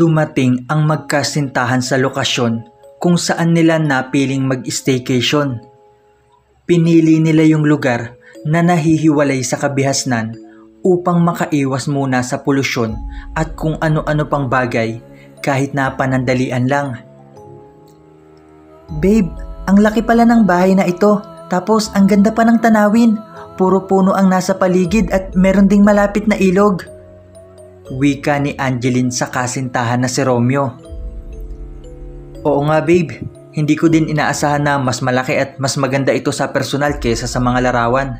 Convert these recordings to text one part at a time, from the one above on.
Dumating ang magkasintahan sa lokasyon kung saan nila napiling mag-staycation. Pinili nila yung lugar na nahihiwalay sa kabihasnan upang makaiwas muna sa polusyon at kung ano-ano pang bagay kahit na panandalian lang. Babe, ang laki pala ng bahay na ito. Tapos ang ganda pa ng tanawin. Puro puno ang nasa paligid at meron ding malapit na ilog. Wika ni Angeline sa kasintahan na si Romeo. Oo nga babe, hindi ko din inaasahan na mas malaki at mas maganda ito sa personal kesa sa mga larawan.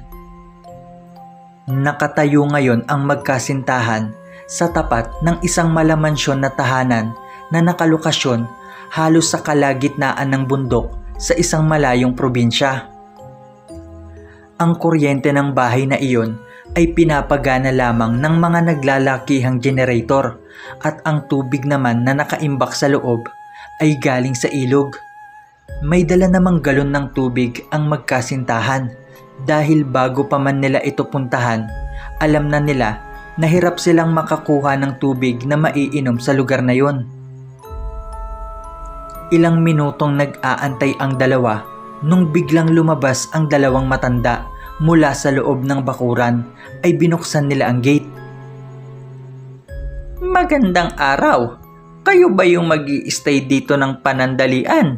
Nakatayo ngayon ang magkasintahan sa tapat ng isang malamansyon na tahanan na nakalokasyon halos sa kalagitnaan ng bundok sa isang malayong probinsya. Ang kuryente ng bahay na iyon ay pinapagana lamang ng mga naglalakihang generator at ang tubig naman na nakaimbak sa loob ay galing sa ilog. May dala namang galon ng tubig ang magkasintahan dahil bago pa man nila ito puntahan, alam na nila na hirap silang makakuha ng tubig na maiinom sa lugar na yon. Ilang minutong nag-aantay ang dalawa nung biglang lumabas ang dalawang matanda mula sa loob ng bakuran ay binuksan nila ang gate. Magandang araw! Kayo ba yung mag stay dito ng panandalian?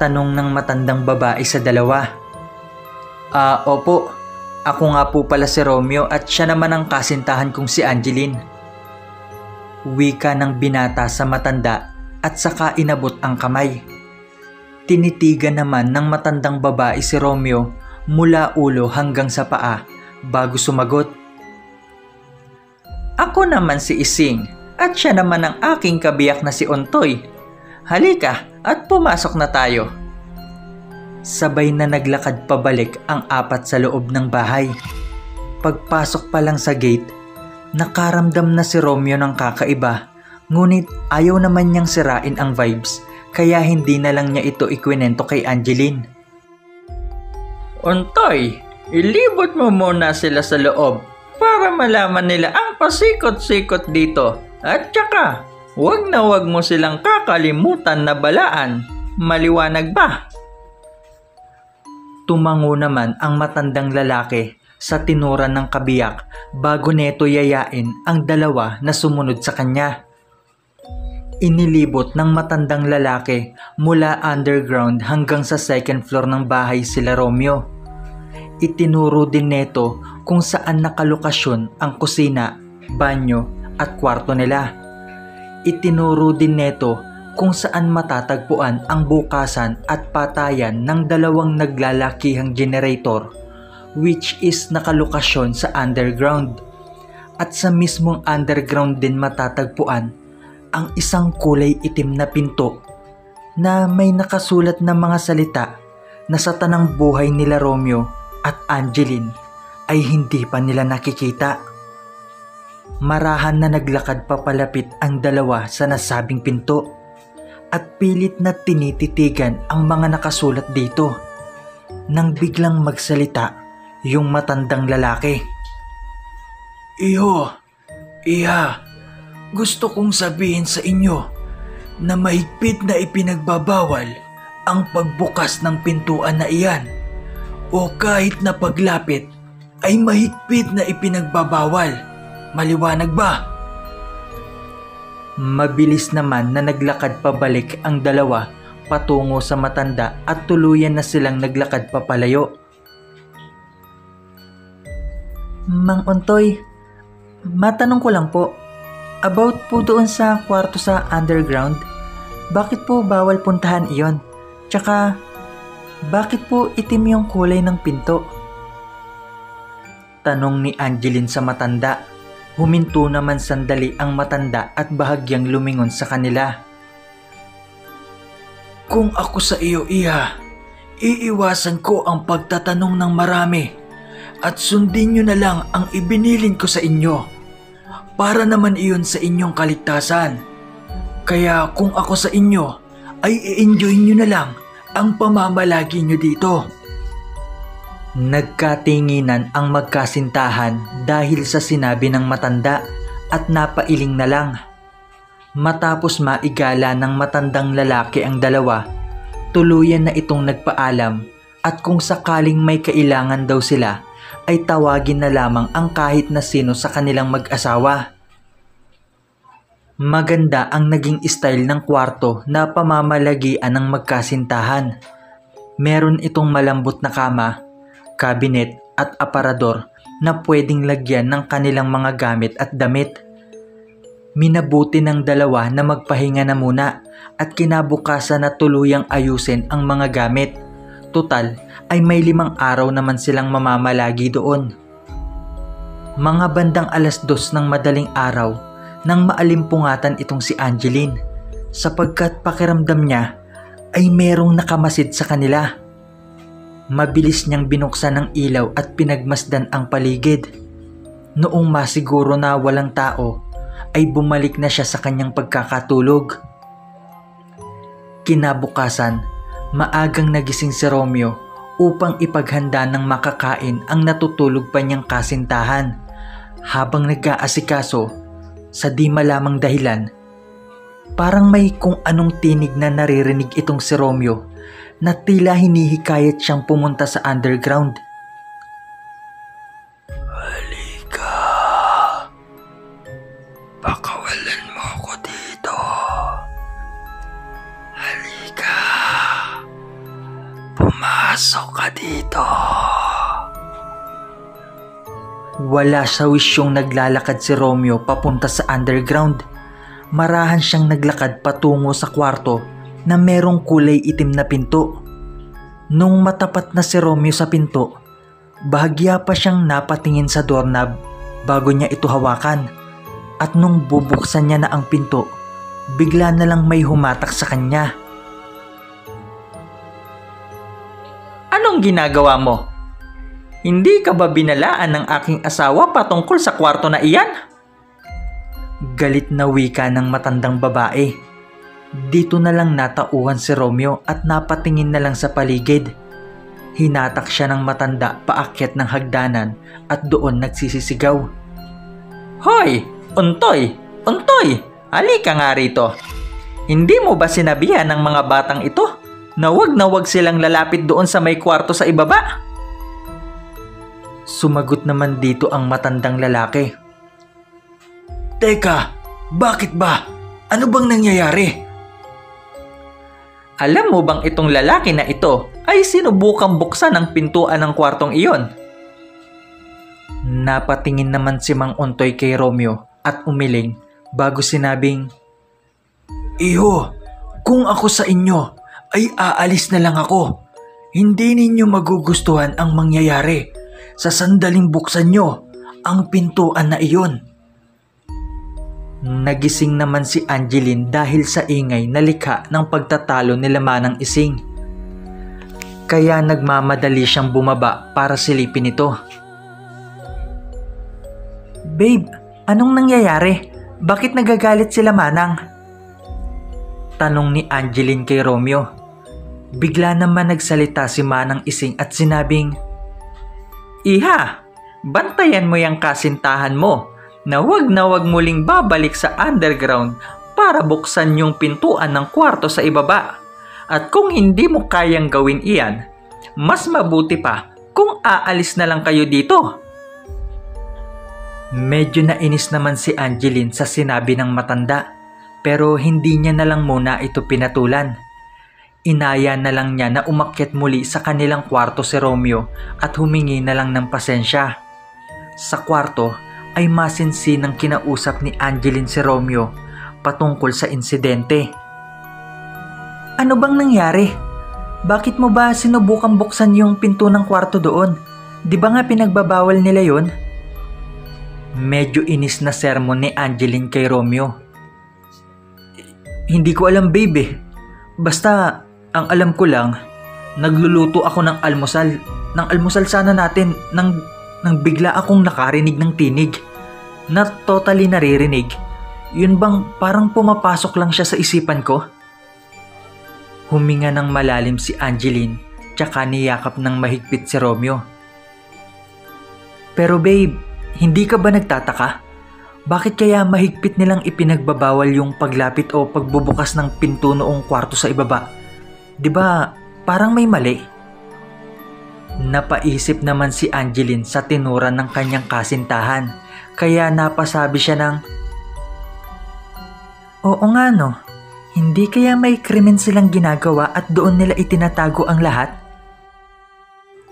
Tanong ng matandang babae sa dalawa. Ah, opo. Ako nga po pala si Romeo at siya naman ang kasintahan kong si Angeline. Wika ng binata sa matanda at saka inabot ang kamay. Tinitigan naman ng matandang babae si Romeo mula ulo hanggang sa paa bago sumagot. Ako naman si Ising at siya naman ang aking kabiyak na si Ontoy. Halika at pumasok na tayo. Sabay na naglakad pabalik ang apat sa loob ng bahay. Pagpasok pa lang sa gate, nakaramdam na si Romeo ng kakaiba ngunit ayaw naman niyang sirain ang vibes kaya hindi na lang niya ito ikwinento kay Angeline. Ontoy, ilibot mo muna sila sa loob para malaman nila ang pasikot-sikot dito at tsaka, huwag na huwag mo silang kakalimutan na balaan. Maliwanag ba? Tumango naman ang matandang lalaki sa tinuran ng kabiyak bago neto yayain ang dalawa na sumunod sa kanya. Inilibot ng matandang lalaki mula underground hanggang sa second floor ng bahay sila Romeo. Itinuro din neto kung saan nakalokasyon ang kusina, banyo at kwarto nila. Itinuro din neto kung saan matatagpuan ang bukasan at patayan ng dalawang naglalakihang generator which is nakalokasyon sa underground. At sa mismong underground din matatagpuan ang isang kulay itim na pinto na may nakasulat na mga salita na sa tanang buhay nila Romeo at Angeline ay hindi pa nila nakikita. Marahan na naglakad papalapit ang dalawa sa nasabing pinto at pilit na tinititigan ang mga nakasulat dito nang biglang magsalita yung matandang lalaki. Iho, iha, gusto kong sabihin sa inyo na mahigpit na ipinagbabawal ang pagbukas ng pintuan na iyan o kahit na paglapit ay mahigpit na ipinagbabawal Maliwanag ba? Mabilis naman na naglakad pabalik ang dalawa patungo sa matanda at tuluyan na silang naglakad papalayo. Mang Ontoy, matanong ko lang po, about po doon sa kwarto sa underground, bakit po bawal puntahan iyon? Tsaka, bakit po itim yung kulay ng pinto? Tanong ni Angeline sa matanda. Huminto naman sandali ang matanda at bahagyang lumingon sa kanila. Kung ako sa iyo, Iha, iiwasan ko ang pagtatanong ng marami at sundin nyo na lang ang ibinilin ko sa inyo para naman iyon sa inyong kaligtasan. Kaya kung ako sa inyo, ay i-enjoy nyo na lang ang pamamalagi nyo dito. Nagkatinginan ang magkasintahan dahil sa sinabi ng matanda at napailing na lang. Matapos maigala ng matandang lalaki ang dalawa, tuluyan na itong nagpaalam at kung sakaling may kailangan daw sila, ay tawagin na lamang ang kahit na sino sa kanilang mag-asawa. Maganda ang naging style ng kwarto na pamamalagian ng magkasintahan. Meron itong malambot na kama, kabinet at aparador na pwedeng lagyan ng kanilang mga gamit at damit. Minabuti ng dalawa na magpahinga na muna at kinabukasan na tuluyang ayusin ang mga gamit. Total ay may limang araw naman silang mamamalagi doon. Mga bandang alas dos ng madaling araw nang maalimpungatan itong si Angeline sapagkat pakiramdam niya ay merong nakamasid sa kanila. Mabilis niyang binuksan ang ilaw at pinagmasdan ang paligid. Noong masiguro na walang tao, ay bumalik na siya sa kanyang pagkakatulog. Kinabukasan, maagang nagising si Romeo upang ipaghanda ng makakain ang natutulog pa niyang kasintahan. Habang nag-aasikaso, sa di malamang dahilan, parang may kung anong tinig na naririnig itong si Romeo na tila hinihikayat siyang pumunta sa underground. Pumasok ka dito. Wala sa wisyong naglalakad si Romeo papunta sa underground. Marahan siyang naglakad patungo sa kwarto na merong kulay itim na pinto. Nung matapat na si Romeo sa pinto, bahagya pa siyang napatingin sa doorknob bago niya ito hawakan. At nung bubuksan niya na ang pinto, bigla na lang may humatak sa kanya. Anong ginagawa mo? Hindi ka ba binalaan ng aking asawa patungkol sa kwarto na iyan? Galit na wika ng matandang babae. Dito na lang natauhan si Romeo at napatingin na lang sa paligid. Hinatak siya ng matanda paakyat ng hagdanan at doon nagsisisigaw. Hoy! Untoy! Untoy! Halika nga rito. Hindi mo ba sinabihan ng mga batang ito na wag na wag silang lalapit doon sa may kwarto sa ibaba? Sumagot naman dito ang matandang lalaki. Teka, bakit ba? Ano bang nangyayari? Alam mo bang itong lalaki na ito ay sinubukang buksan ang pintuan ng kwartong iyon? Napatingin naman si Mang Untoy kay Romeo at umiling bago sinabing, Iho, kung ako sa inyo, ay aalis na lang ako. Hindi ninyo magugustuhan ang mangyayari sa sandaling buksan nyo ang pintuan na iyon. Nagising naman si Angeline dahil sa ingay na likha ng pagtatalo nila Manang Ising. Kaya nagmamadali siyang bumaba para silipin ito. Babe, anong nangyayari? Bakit nagagalit sila Manang? Tanong ni Angeline kay Romeo. Bigla naman nagsalita si Manang Ising at sinabing, Iha, bantayan mo yung kasintahan mo na wag na wag muling babalik sa underground para buksan yung pintuan ng kwarto sa ibaba. At kung hindi mo kayang gawin iyan, mas mabuti pa kung aalis na lang kayo dito. Medyo nainis naman si Angeline sa sinabi ng matanda pero hindi niya na lang muna ito pinatulan. Inaya na lang niya na umakyat muli sa kanilang kwarto si Romeo at humingi na lang ng pasensya. Sa kwarto ay masinsinang kinausap ni Angeline si Romeo patungkol sa insidente. Ano bang nangyari? Bakit mo ba sinubukang buksan yung pinto ng kwarto doon? Di ba nga pinagbabawal nila yon? Medyo inis na sermon ni Angeline kay Romeo. Hindi ko alam babe eh. Basta ang alam ko lang, nagluluto ako ng almusal. Ng almusal sana natin nang, nang bigla akong nakarinig ng tinig. Na totally naririnig. Yun bang parang pumapasok lang siya sa isipan ko? Huminga ng malalim si Angeline tsaka niyakap ng mahigpit si Romeo. Pero babe, hindi ka ba nagtataka? Bakit kaya mahigpit nilang ipinagbabawal yung paglapit o pagbubukas ng pinto noong kwarto sa ibaba? 'Di ba parang may mali? Napaisip naman si Angeline sa tinuran ng kanyang kasintahan kaya napasabi siya ng Oo nga no, hindi kaya may krimen silang ginagawa at doon nila itinatago ang lahat?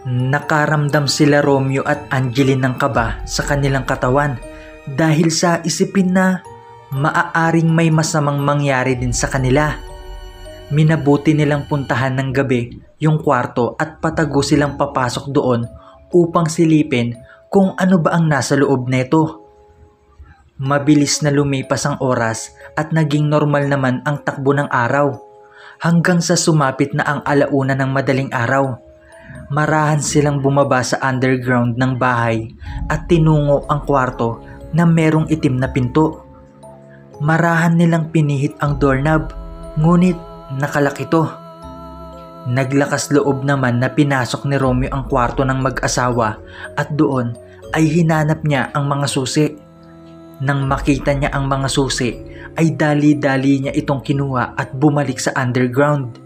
Nakaramdam sila Romeo at Angeline ng kaba sa kanilang katawan dahil sa isipin na maaaring may masamang mangyari din sa kanila. Minabuti nilang puntahan ng gabi yung kwarto at patago silang papasok doon upang silipin kung ano ba ang nasa loob neto. Mabilis na lumipas ang oras at naging normal naman ang takbo ng araw hanggang sa sumapit na ang alauna ng madaling araw. Marahan silang bumaba sa underground ng bahay at tinungo ang kwarto na merong itim na pinto. Marahan nilang pinihit ang doorknob, ngunit nakalak ito. Naglakas loob naman na pinasok ni Romeo ang kwarto ng mag-asawa at doon ay hinanap niya ang mga susi. Nang makita niya ang mga susi, ay dali-dali niya itong kinuha at bumalik sa underground.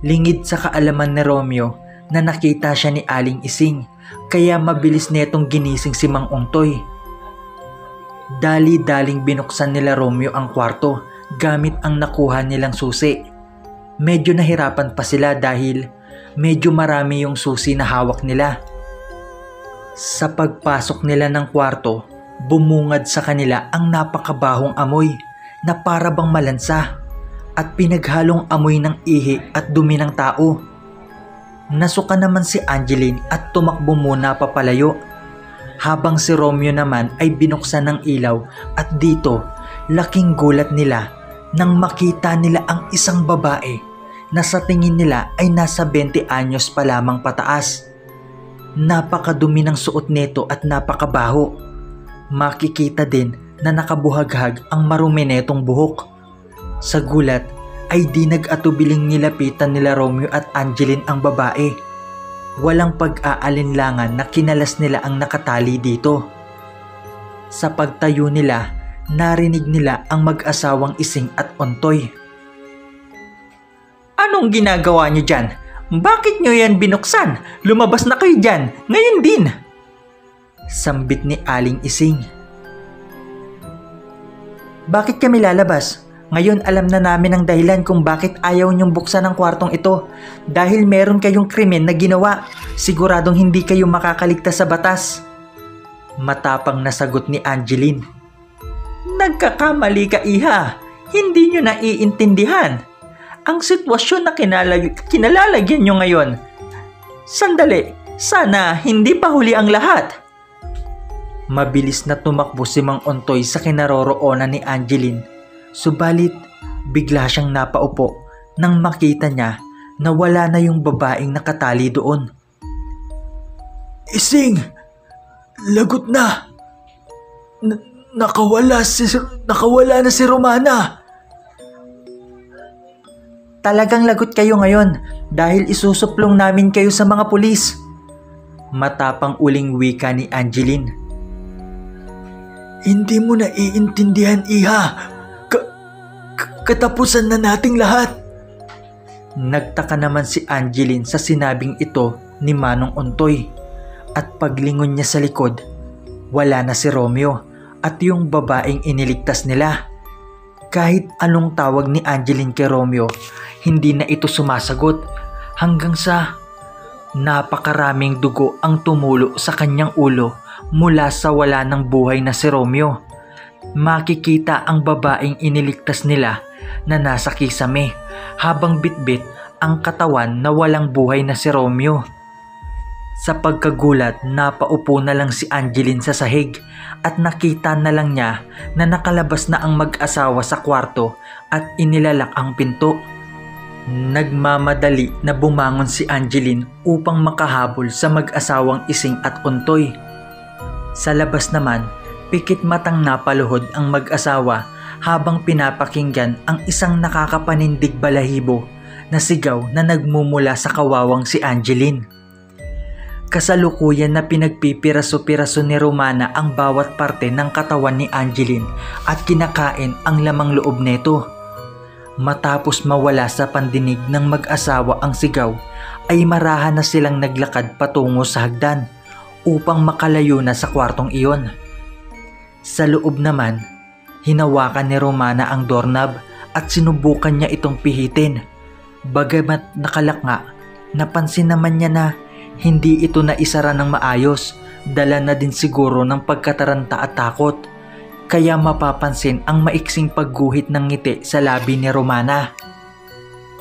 Lingid sa kaalaman ni Romeo na nakita siya ni Aling Ising kaya mabilis netong ginising si Mang Ungtoy. Dali-daling binuksan nila Romeo ang kwarto gamit ang nakuha nilang susi. Medyo nahirapan pa sila dahil medyo marami yung susi na hawak nila. Sa pagpasok nila ng kwarto, bumungad sa kanila ang napakabahong amoy na para bang malansa at pinaghalong amoy ng ihi at dumi ng tao. Nasuka naman si Angeline at tumakbo muna papalayo habang si Romeo naman ay binuksan ng ilaw at dito laking gulat nila nang makita nila ang isang babae na sa tingin nila ay nasa 20 anyos pa lamang pataas. Napakadumi ng suot nito at napakabaho. Makikita din na nakabuhaghag ang marumi netong buhok. Sa gulat ay di nag-atubiling nilapitan nila Romeo at Angeline ang babae. Walang pag-aalinlangan na kinalas nila ang nakatali dito. Sa pagtayo nila, narinig nila ang mag-asawang ising at ontoy. Anong ginagawa niyo dyan? Bakit niyo yan binuksan? Lumabas na kayo dyan, ngayon din. Sambit ni Aling Ising. Bakit kami lalabas? Ngayon alam na namin ang dahilan kung bakit ayaw niyong buksan ang kwartong ito. Dahil meron kayong krimen na ginawa. Siguradong hindi kayo makakaligtas sa batas. Matapang na sagot ni Angeline. Nagkakamali ka iha. Hindi nyo naiintindihan. Ang sitwasyon na kinalag- kinalalagyan nyo ngayon. Sandali, sana hindi pa huli ang lahat. Mabilis na tumakbo si Mang Ontoy sa kinaroroonan ni Angeline. Subalit, bigla siyang napaupo nang makita niya na wala na yung babaeng nakatali doon. Ising! Lagot na! N- nakawala si nakawala na si Romana. Talagang lagot kayo ngayon dahil isusuplong namin kayo sa mga pulis. Matapang uling wika ni Angeline. Hindi mo na iintindihan, Iha. Ka- ka- katapusan na nating lahat. Nagtaka naman si Angeline sa sinabing ito ni Manong Ontoy. At paglingon niya sa likod, wala na si Romeo at yung babaeng iniligtas nila. Kahit anong tawag ni Angeline kay Romeo, hindi na ito sumasagot hanggang sa napakaraming dugo ang tumulo sa kanyang ulo mula sa wala ng buhay na si Romeo. Makikita ang babaeng iniligtas nila na nasa kisame habang bitbit ang katawan na walang buhay na si Romeo. Sa pagkagulat, napaupo na lang si Angeline sa sahig at nakita na lang niya na nakalabas na ang mag-asawa sa kwarto at inilalak ang pinto. Nagmamadali na bumangon si Angeline upang makahabol sa mag-asawang ising at untoy. Sa labas naman, pikit matang napaluhod ang mag-asawa habang pinapakinggan ang isang nakakapanindig balahibo na sigaw na nagmumula sa kawawang si Angeline. Kasalukuyan na pinagpipiraso-piraso ni Romana ang bawat parte ng katawan ni Angeline at kinakain ang lamang loob neto. Matapos mawala sa pandinig ng mag-asawa ang sigaw, ay marahan na silang naglakad patungo sa hagdan upang makalayo na sa kwartong iyon. Sa loob naman, hinawakan ni Romana ang doorknob at sinubukan niya itong pihitin. Bagamat nakalaknga, napansin naman niya na hindi ito na isara ng maayos, dala na din siguro ng pagkataranta at takot. Kaya mapapansin ang maiksing pagguhit ng ngiti sa labi ni Romana.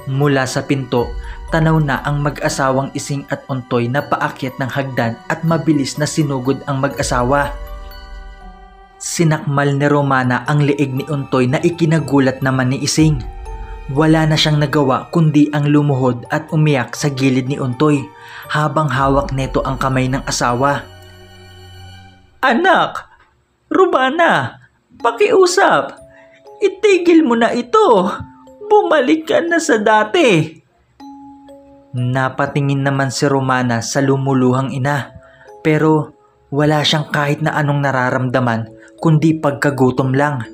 Mula sa pinto, tanaw na ang mag-asawang ising at untoy na paakyat ng hagdan at mabilis na sinugod ang mag-asawa. Sinakmal ni Romana ang liig ni Untoy na ikinagulat naman ni Ising. Wala na siyang nagawa kundi ang lumuhod at umiyak sa gilid ni Untoy habang hawak neto ang kamay ng asawa. Anak, Romana, pakiusap. Itigil mo na ito. Bumalik ka na sa dati. Napatingin naman si Romana sa lumuluhang ina pero wala siyang kahit na anong nararamdaman kundi pagkagutom lang.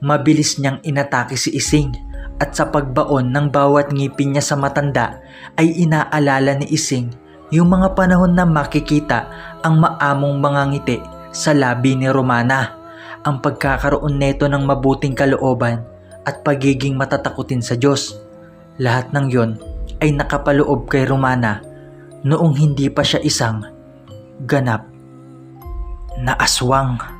Mabilis niyang inatake si Ising at sa pagbaon ng bawat ngipin niya sa matanda ay inaalala ni Ising yung mga panahon na makikita ang maamong mga ngiti sa labi ni Romana, ang pagkakaroon neto ng mabuting kalooban at pagiging matatakutin sa Diyos. Lahat ng yon ay nakapaloob kay Romana noong hindi pa siya isang ganap na aswang.